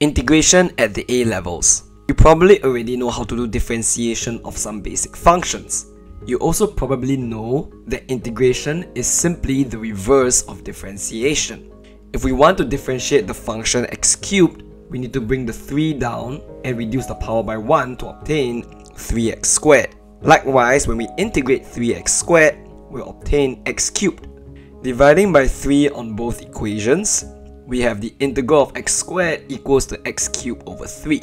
Integration at the A levels. You probably already know how to do differentiation of some basic functions. You also probably know that integration is simply the reverse of differentiation. If we want to differentiate the function x cubed, we need to bring the 3 down and reduce the power by 1 to obtain 3x squared. Likewise, when we integrate 3x squared, we'll obtain x cubed. Dividing by 3 on both equations, we have the integral of x squared equals to x cubed over 3.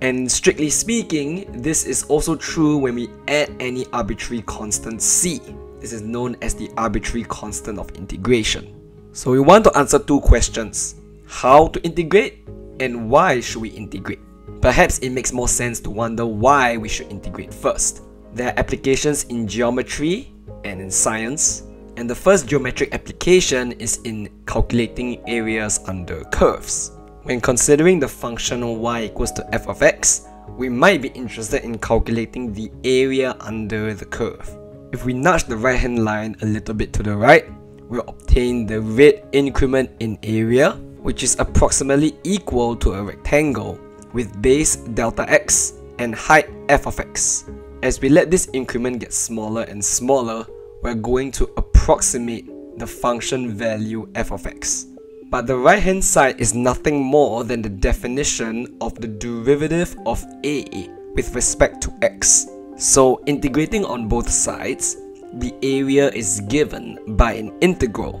And strictly speaking, this is also true when we add any arbitrary constant c. This is known as the arbitrary constant of integration. So we want to answer two questions. How to integrate and why should we integrate? Perhaps it makes more sense to wonder why we should integrate first. There are applications in geometry and in science, and the first geometric application is in calculating areas under curves. When considering the function y equals to f of x, we might be interested in calculating the area under the curve. If we nudge the right hand line a little bit to the right, we'll obtain the red increment in area, which is approximately equal to a rectangle with base delta x and height f of x. As we let this increment get smaller and smaller, we're going to approximate the function value f of x. But the right hand side is nothing more than the definition of the derivative of a with respect to x. So integrating on both sides, the area is given by an integral.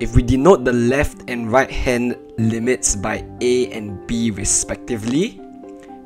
If we denote the left and right hand limits by a and b respectively,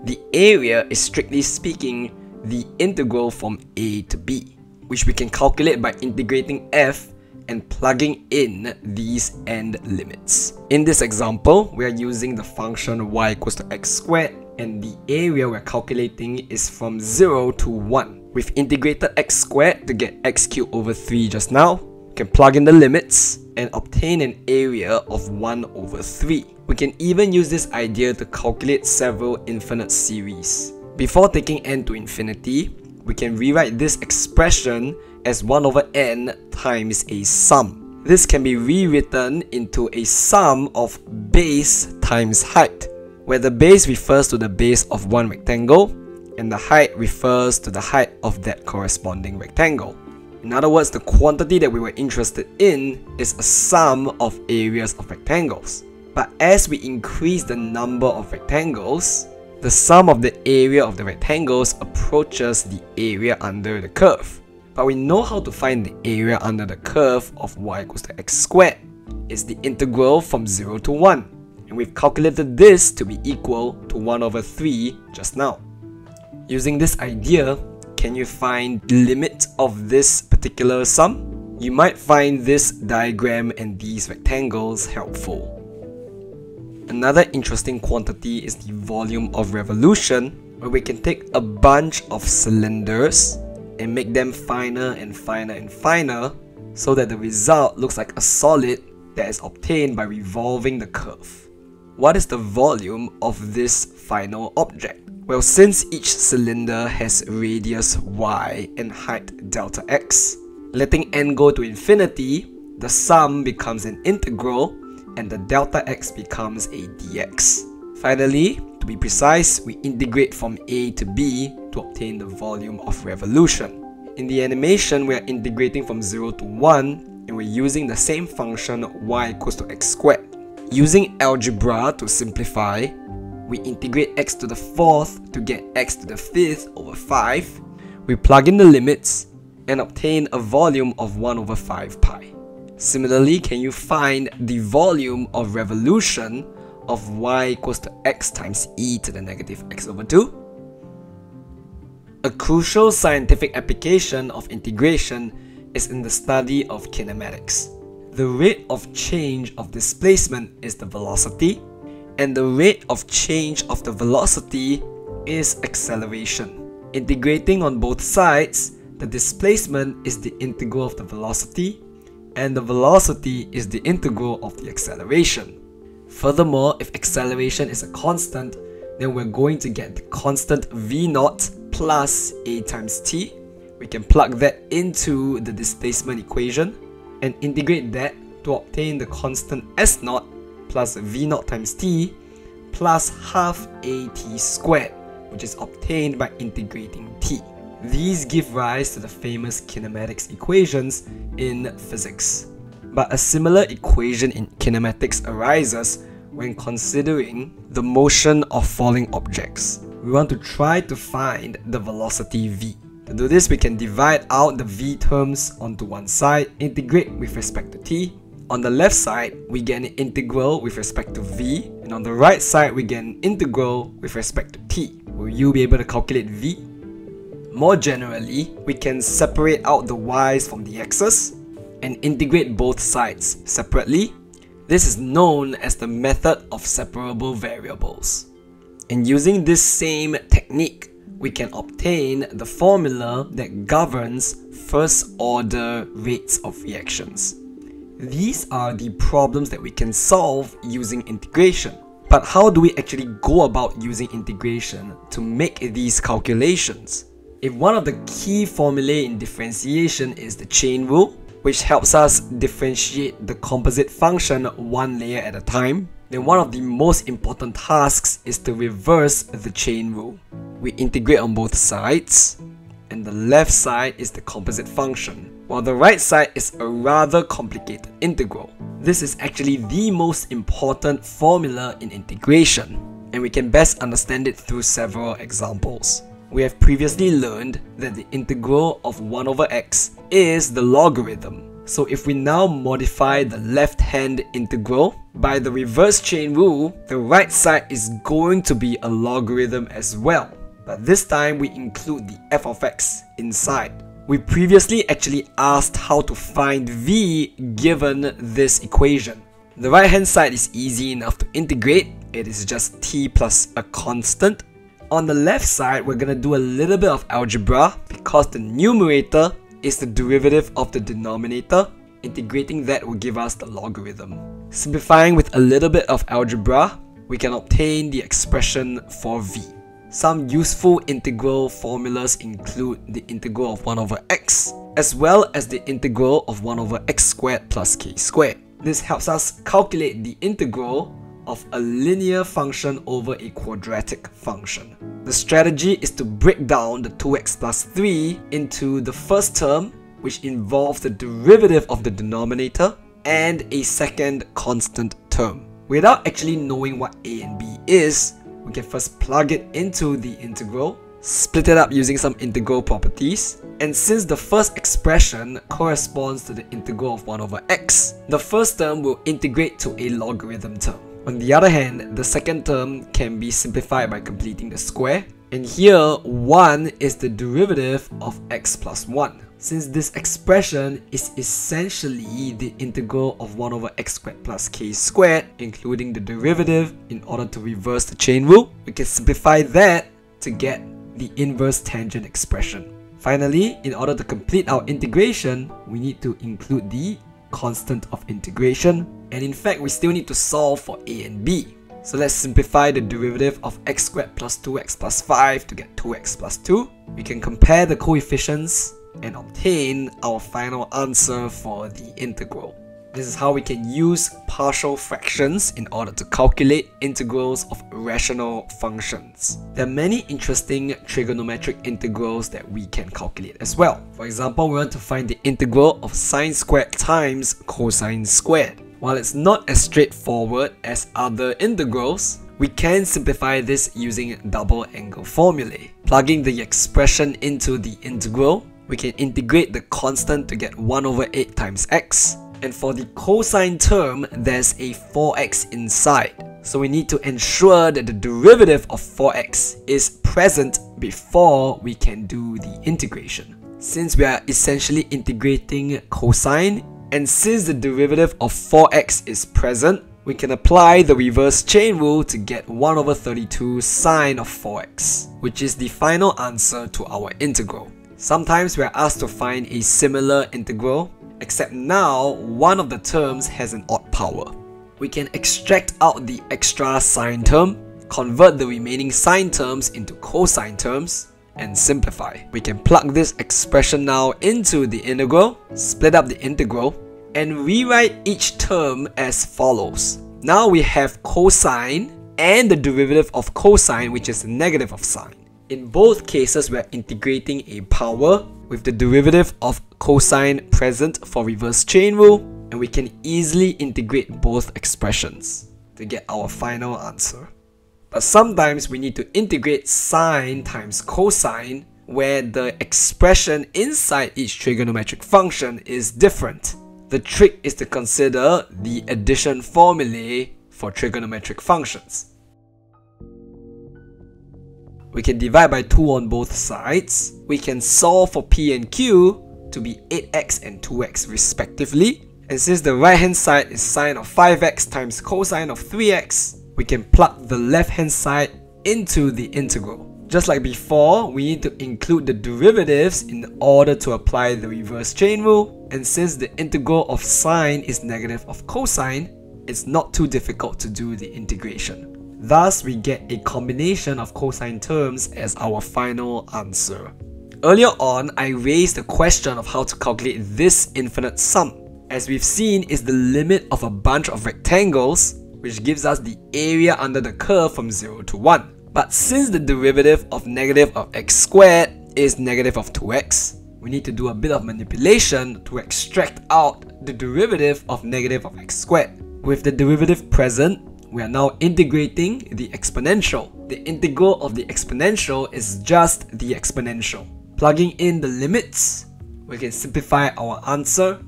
the area is strictly speaking the integral from a to b, which we can calculate by integrating f and plugging in these end limits. In this example, we are using the function y equals to x squared and the area we're calculating is from 0 to 1. We've integrated x squared to get x cubed over 3 just now. We can plug in the limits and obtain an area of 1 over 3. We can even use this idea to calculate several infinite series. Before taking n to infinity, we can rewrite this expression as 1 over n times a sum. This can be rewritten into a sum of base times height, where the base refers to the base of one rectangle and the height refers to the height of that corresponding rectangle. In other words, the quantity that we were interested in is a sum of areas of rectangles. But as we increase the number of rectangles, the sum of the area of the rectangles approaches the area under the curve. But we know how to find the area under the curve of y equals to x squared. It's the integral from 0 to 1. And we've calculated this to be equal to 1 over 3 just now. Using this idea, can you find the limit of this particular sum? You might find this diagram and these rectangles helpful. Another interesting quantity is the volume of revolution, where we can take a bunch of cylinders and make them finer and finer and finer so that the result looks like a solid that is obtained by revolving the curve. What is the volume of this final object? Well, since each cylinder has radius y and height delta x, letting n go to infinity, the sum becomes an integral and the delta x becomes a dx. Finally, to be precise, we integrate from a to b to obtain the volume of revolution. In the animation, we are integrating from 0 to 1 and we're using the same function y equals to x squared. Using algebra to simplify, we integrate x to the 4th to get x to the 5th over 5. We plug in the limits and obtain a volume of 1 over 5 pi. Similarly, can you find the volume of revolution of y equals to x times e to the negative x over 2? A crucial scientific application of integration is in the study of kinematics. The rate of change of displacement is the velocity, and the rate of change of the velocity is acceleration. Integrating on both sides, the displacement is the integral of the velocity, and the velocity is the integral of the acceleration. Furthermore, if acceleration is a constant, then we're going to get the constant v naught plus a times t. We can plug that into the displacement equation and integrate that to obtain the constant s naught plus v naught times t plus half at squared, which is obtained by integrating t. These give rise to the famous kinematics equations in physics. But a similar equation in kinematics arises when considering the motion of falling objects. We want to try to find the velocity v. To do this, we can divide out the v terms onto one side, integrate with respect to t. On the left side, we get an integral with respect to v, and on the right side, we get an integral with respect to t. Will you be able to calculate v? More generally, we can separate out the y's from the x's and integrate both sides separately. This is known as the method of separable variables. And using this same technique, we can obtain the formula that governs first order rates of reactions. These are the problems that we can solve using integration. But how do we actually go about using integration to make these calculations? If one of the key formulae in differentiation is the chain rule, which helps us differentiate the composite function one layer at a time, then one of the most important tasks is to reverse the chain rule. We integrate on both sides, and the left side is the composite function, while the right side is a rather complicated integral. This is actually the most important formula in integration, and we can best understand it through several examples we have previously learned that the integral of 1 over x is the logarithm. So if we now modify the left-hand integral by the reverse chain rule, the right side is going to be a logarithm as well. But this time we include the f of x inside. We previously actually asked how to find v given this equation. The right hand side is easy enough to integrate, it is just t plus a constant on the left side, we're gonna do a little bit of algebra because the numerator is the derivative of the denominator. Integrating that will give us the logarithm. Simplifying with a little bit of algebra, we can obtain the expression for v. Some useful integral formulas include the integral of 1 over x, as well as the integral of 1 over x squared plus k squared. This helps us calculate the integral of a linear function over a quadratic function. The strategy is to break down the 2x plus 3 into the first term, which involves the derivative of the denominator, and a second constant term. Without actually knowing what a and b is, we can first plug it into the integral, split it up using some integral properties, and since the first expression corresponds to the integral of 1 over x, the first term will integrate to a logarithm term. On the other hand, the second term can be simplified by completing the square. And here, 1 is the derivative of x plus 1. Since this expression is essentially the integral of 1 over x squared plus k squared, including the derivative, in order to reverse the chain rule, we can simplify that to get the inverse tangent expression. Finally, in order to complete our integration, we need to include the constant of integration, and in fact we still need to solve for a and b. So let's simplify the derivative of x squared plus 2x plus 5 to get 2x plus 2. We can compare the coefficients and obtain our final answer for the integral. This is how we can use partial fractions in order to calculate integrals of rational functions. There are many interesting trigonometric integrals that we can calculate as well. For example, we want to find the integral of sine squared times cosine squared. While it's not as straightforward as other integrals, we can simplify this using double angle formulae. Plugging the expression into the integral, we can integrate the constant to get 1 over 8 times x, and for the cosine term, there's a 4x inside. So we need to ensure that the derivative of 4x is present before we can do the integration. Since we are essentially integrating cosine, and since the derivative of 4x is present, we can apply the reverse chain rule to get 1 over 32 sine of 4x, which is the final answer to our integral. Sometimes we are asked to find a similar integral except now one of the terms has an odd power. We can extract out the extra sine term, convert the remaining sine terms into cosine terms, and simplify. We can plug this expression now into the integral, split up the integral, and rewrite each term as follows. Now we have cosine and the derivative of cosine which is negative of sine. In both cases, we are integrating a power with the derivative of cosine present for reverse chain rule and we can easily integrate both expressions to get our final answer. But sometimes we need to integrate sine times cosine where the expression inside each trigonometric function is different. The trick is to consider the addition formulae for trigonometric functions. We can divide by 2 on both sides. We can solve for p and q to be 8x and 2x respectively. And since the right hand side is sine of 5x times cosine of 3x, we can plug the left hand side into the integral. Just like before, we need to include the derivatives in order to apply the reverse chain rule. And since the integral of sine is negative of cosine, it's not too difficult to do the integration. Thus, we get a combination of cosine terms as our final answer. Earlier on, I raised the question of how to calculate this infinite sum. As we've seen, is the limit of a bunch of rectangles, which gives us the area under the curve from 0 to 1. But since the derivative of negative of x squared is negative of 2x, we need to do a bit of manipulation to extract out the derivative of negative of x squared. With the derivative present, we are now integrating the exponential. The integral of the exponential is just the exponential. Plugging in the limits, we can simplify our answer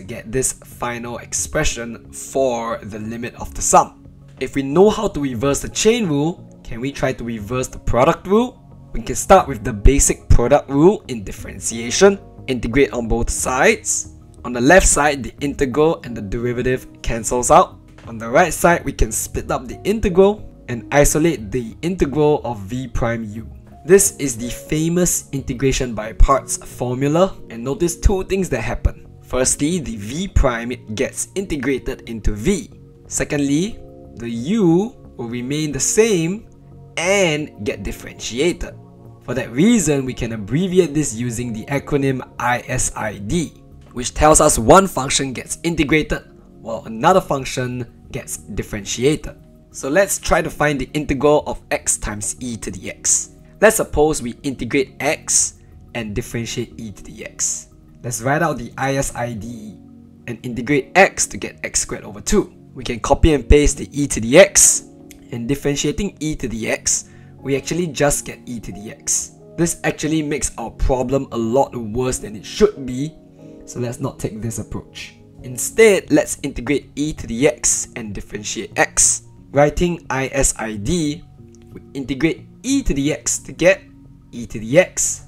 to get this final expression for the limit of the sum. If we know how to reverse the chain rule, can we try to reverse the product rule? We can start with the basic product rule in differentiation, integrate on both sides. On the left side, the integral and the derivative cancels out. On the right side, we can split up the integral and isolate the integral of v prime u. This is the famous integration by parts formula and notice two things that happen. Firstly, the v prime gets integrated into v. Secondly, the u will remain the same and get differentiated. For that reason, we can abbreviate this using the acronym ISID, which tells us one function gets integrated while another function gets differentiated. So let's try to find the integral of x times e to the x. Let's suppose we integrate x and differentiate e to the x. Let's write out the ISID and integrate x to get x squared over 2. We can copy and paste the e to the x and differentiating e to the x, we actually just get e to the x. This actually makes our problem a lot worse than it should be, so let's not take this approach. Instead, let's integrate e to the x and differentiate x. Writing ISID, we integrate e to the x to get e to the x.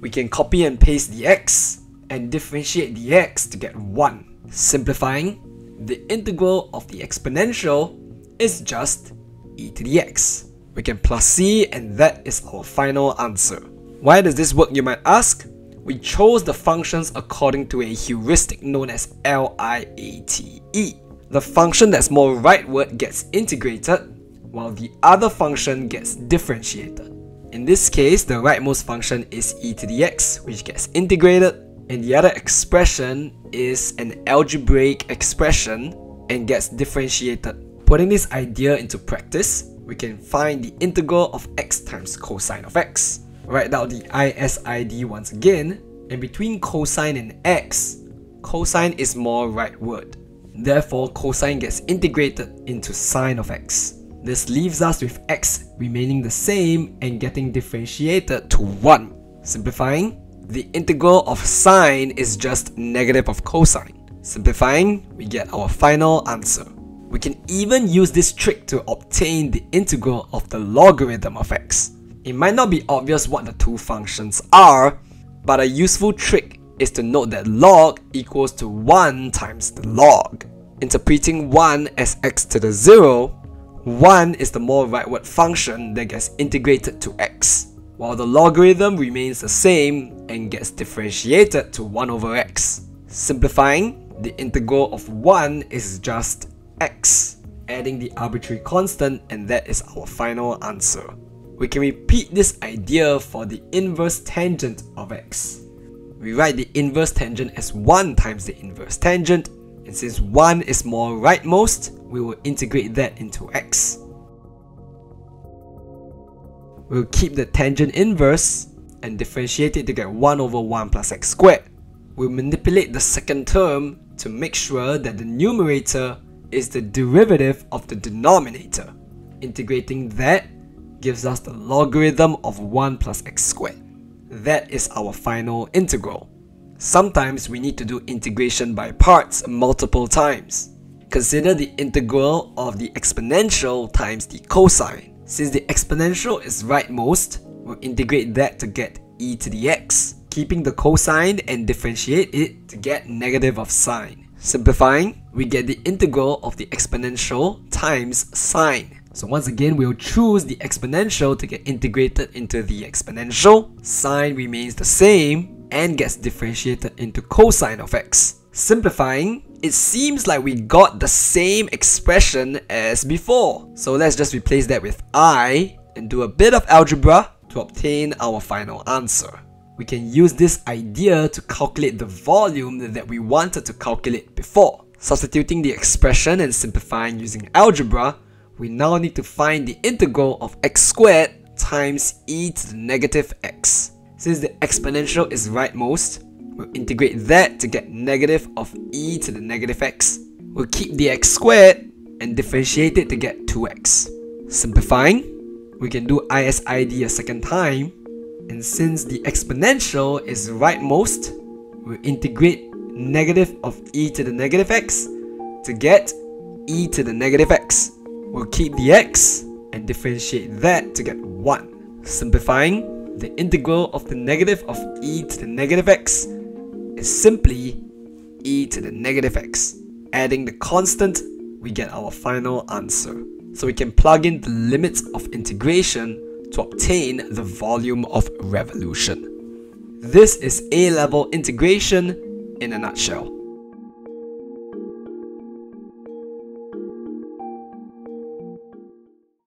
We can copy and paste the x and differentiate the x to get 1. Simplifying, the integral of the exponential is just e to the x. We can plus c and that is our final answer. Why does this work you might ask? we chose the functions according to a heuristic known as LIATE. The function that's more rightward gets integrated, while the other function gets differentiated. In this case, the rightmost function is e to the x, which gets integrated, and the other expression is an algebraic expression and gets differentiated. Putting this idea into practice, we can find the integral of x times cosine of x. Write down the ISID once again, and between cosine and x, cosine is more rightward. Therefore, cosine gets integrated into sine of x. This leaves us with x remaining the same and getting differentiated to 1. Simplifying, the integral of sine is just negative of cosine. Simplifying, we get our final answer. We can even use this trick to obtain the integral of the logarithm of x. It might not be obvious what the two functions are, but a useful trick is to note that log equals to 1 times the log. Interpreting 1 as x to the 0, 1 is the more rightward function that gets integrated to x, while the logarithm remains the same and gets differentiated to 1 over x. Simplifying, the integral of 1 is just x, adding the arbitrary constant and that is our final answer we can repeat this idea for the inverse tangent of x. We write the inverse tangent as 1 times the inverse tangent, and since 1 is more rightmost, we will integrate that into x. we'll keep the tangent inverse and differentiate it to get 1 over 1 plus x squared. We'll manipulate the second term to make sure that the numerator is the derivative of the denominator. Integrating that gives us the logarithm of 1 plus x squared. That is our final integral. Sometimes we need to do integration by parts multiple times. Consider the integral of the exponential times the cosine. Since the exponential is rightmost, we'll integrate that to get e to the x, keeping the cosine and differentiate it to get negative of sine. Simplifying, we get the integral of the exponential times sine. So once again, we'll choose the exponential to get integrated into the exponential. Sine remains the same and gets differentiated into cosine of x. Simplifying, it seems like we got the same expression as before. So let's just replace that with i and do a bit of algebra to obtain our final answer. We can use this idea to calculate the volume that we wanted to calculate before. Substituting the expression and simplifying using algebra, we now need to find the integral of x squared times e to the negative x. Since the exponential is rightmost, We'll integrate that to get negative of e to the negative x. We'll keep the x squared and differentiate it to get 2x. Simplifying, we can do ISID a second time. And since the exponential is rightmost, we'll integrate negative of e to the negative x to get e to the negative x. We'll keep the x and differentiate that to get 1. Simplifying, the integral of the negative of e to the negative x is simply e to the negative x. Adding the constant, we get our final answer. So we can plug in the limits of integration to obtain the volume of revolution. This is A-level integration in a nutshell.